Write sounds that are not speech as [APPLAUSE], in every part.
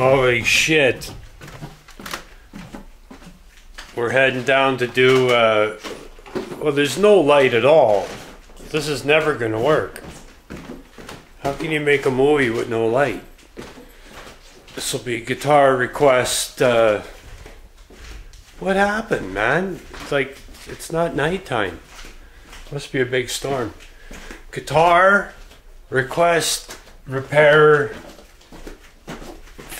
Holy shit. We're heading down to do, uh, well, there's no light at all. This is never going to work. How can you make a movie with no light? This will be guitar request. Uh, what happened, man? It's like, it's not nighttime. Must be a big storm. Guitar request repair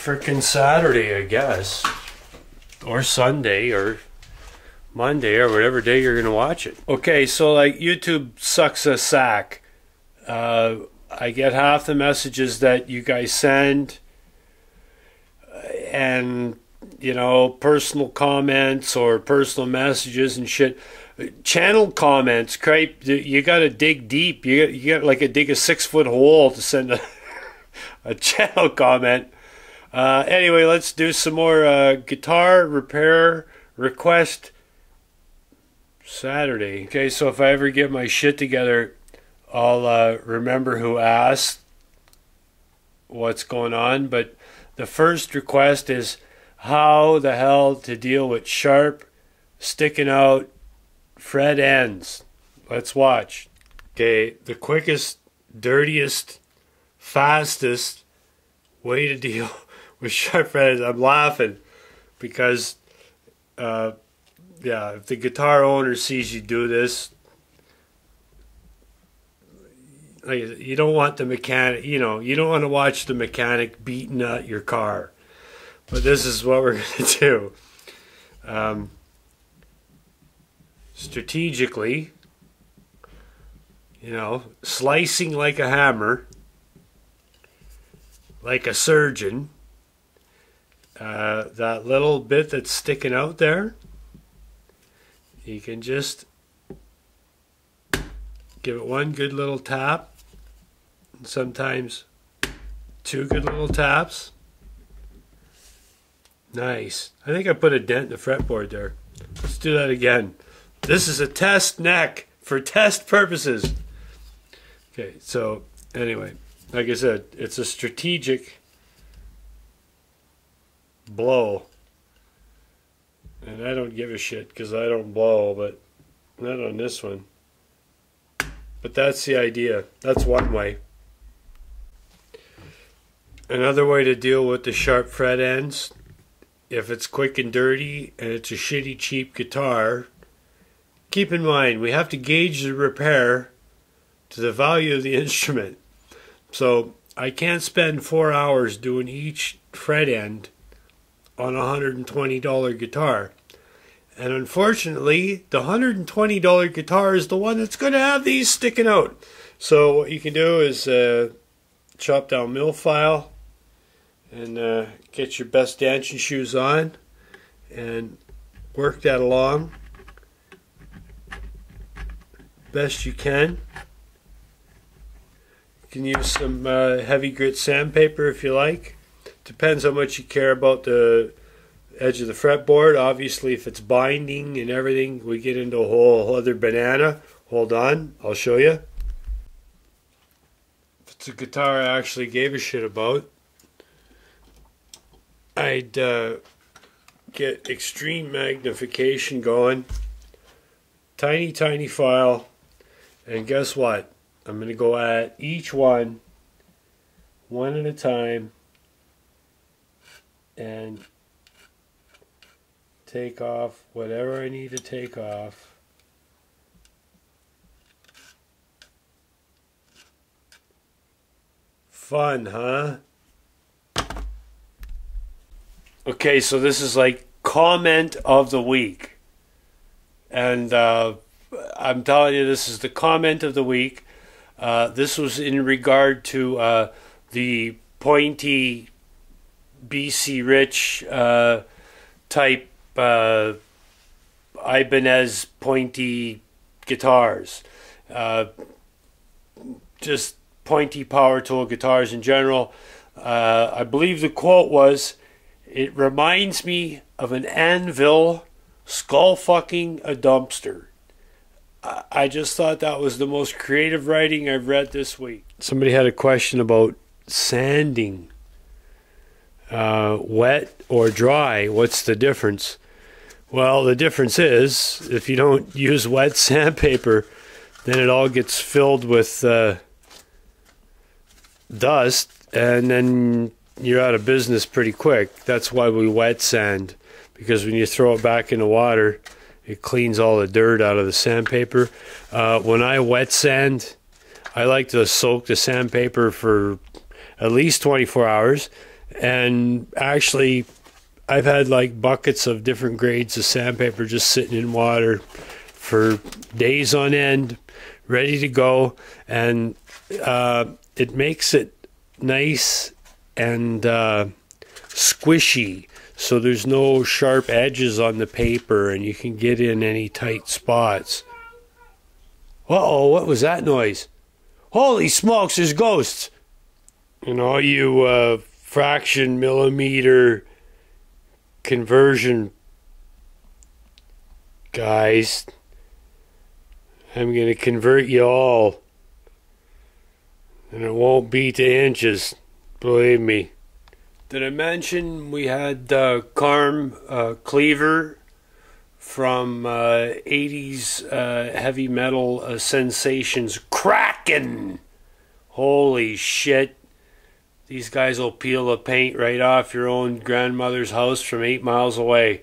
freaking Saturday, I guess. Or Sunday or Monday or whatever day you're gonna watch it. Okay, so like YouTube sucks a sack. Uh, I get half the messages that you guys send, and you know, personal comments or personal messages and shit. Channel comments, crepe. You got to dig deep. You got, you got like a dig a six foot hole to send a [LAUGHS] a channel comment. Uh, anyway, let's do some more uh, guitar repair request Saturday. Okay, so if I ever get my shit together, I'll uh, remember who asked what's going on. But the first request is how the hell to deal with sharp, sticking out fret ends. Let's watch. Okay, the quickest, dirtiest, fastest way to deal with [LAUGHS] sharp. I'm laughing because, uh, yeah, if the guitar owner sees you do this, like you don't want the mechanic, you know, you don't want to watch the mechanic beating out your car. But this is what we're [LAUGHS] going to do. Um, strategically, you know, slicing like a hammer, like a surgeon. Uh, that little bit that's sticking out there, you can just give it one good little tap, and sometimes two good little taps. Nice. I think I put a dent in the fretboard there. Let's do that again. This is a test neck for test purposes. Okay, so anyway, like I said, it's a strategic blow. And I don't give a shit because I don't blow, but not on this one. But that's the idea. That's one way. Another way to deal with the sharp fret ends, if it's quick and dirty and it's a shitty cheap guitar, keep in mind we have to gauge the repair to the value of the [LAUGHS] instrument. So I can't spend four hours doing each fret end on a $120 guitar. And unfortunately, the $120 guitar is the one that's going to have these sticking out. So what you can do is uh, chop down mill file and uh, get your best dancing shoes on and work that along best you can. You can use some uh, heavy grit sandpaper if you like. Depends how much you care about the edge of the fretboard. Obviously, if it's binding and everything, we get into a whole other banana. Hold on, I'll show you. If it's a guitar I actually gave a shit about, I'd uh, get extreme magnification going. Tiny, tiny file. And guess what? I'm going to go at each one one at a time and take off whatever I need to take off. Fun, huh? Okay, so this is like comment of the week. And uh, I'm telling you, this is the comment of the week. Uh, this was in regard to uh, the pointy BC Rich uh, type uh, Ibanez pointy guitars. Uh, just pointy power tool guitars in general. Uh, I believe the quote was, "It reminds me of an anvil skull fucking a dumpster." I, I just thought that was the most creative writing I've read this week. Somebody had a question about sanding uh, wet or dry. What's the difference? Well, the difference is if you don't [LAUGHS] use wet sandpaper, then it all gets filled with uh, dust, and then you're out of business pretty quick. That's why we wet sand, because when you throw it back in the water, it cleans all the dirt out of the sandpaper. Uh, when I wet sand, I like to soak the sandpaper for at least 24 hours. And actually, I've had like buckets of different grades of sandpaper just sitting in water for days on end, ready to go. And uh, it makes it nice and uh, squishy. So there's no sharp edges on the paper and you can get in any tight spots. Oh, what was that noise? Holy smokes, there's ghosts! And all you uh, fraction millimeter conversion guys, I'm going to convert you all. And it won't be to inches, believe me. Did I mention we had uh, Carm uh, Cleaver from uh, 80s uh, heavy metal uh, sensations Kraken? Holy shit. These guys will peel the paint right off your own grandmother's house from eight miles away.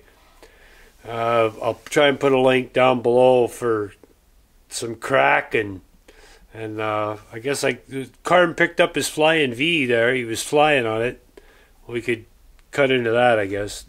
Uh, I'll try and put a link down below for some Kraken. And and I guess I Carm picked up his flying V there. He was flying on it we could cut into that, I guess.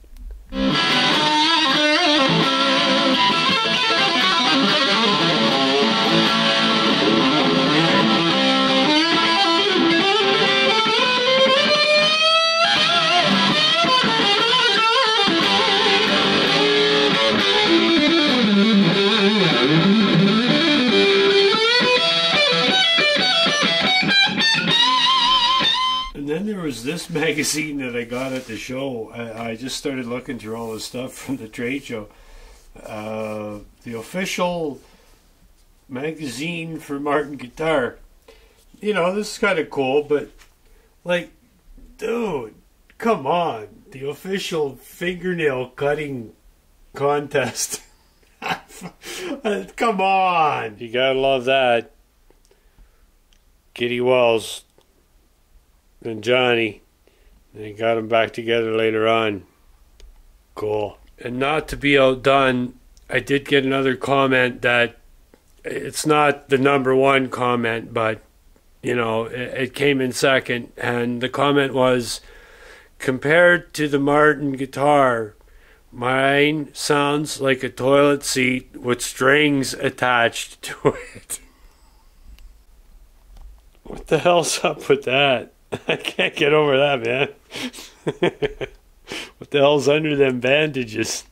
This [LAUGHS] magazine that I got at the show. I, I just started looking through all the stuff from the trade show. Uh, the official magazine for Martin Guitar. You know, this is kind of cool, but like, dude, come on. The official fingernail cutting contest. [LAUGHS] come on. You gotta love that. Kitty Wells and Johnny. They got them back together later on. Cool. And not to be outdone, I did get another comment that it's not the number one comment, but you know, it, it came in second. And the comment was compared to the Martin guitar, mine sounds like a toilet seat with strings attached [LAUGHS] to it. what the hell's up with that? [LAUGHS] I can't get over that, man. [LAUGHS] what the hell's under them bandages?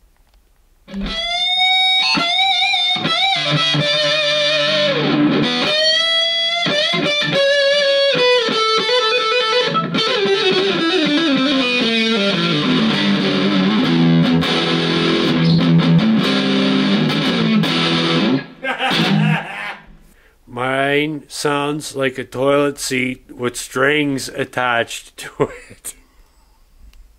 Sounds like a toilet seat with strings attached to it.